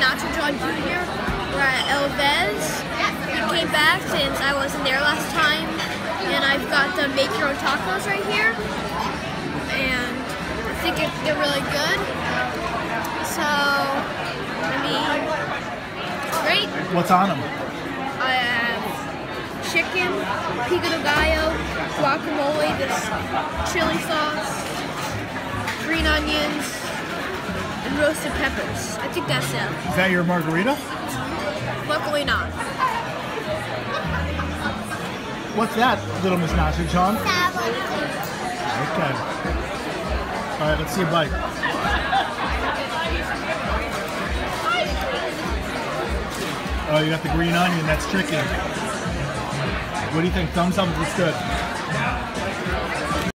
Nachojawn Jr. We're at El Vez. We came back since I wasn't there last time, and I've got the make your own tacos right here, and I think it, they're really good. So, I mean, great. What's on them? I have chicken, pico de gallo, guacamole, this chili sauce, green onions, and roasted peppers. I think that's it. Is that your margarita? Luckily not. What's that, little Miss Nachojawn? Okay. All right, let's see a bite. Oh, you got the green onion. That's chicken. What do you think? Thumbs up if it's good.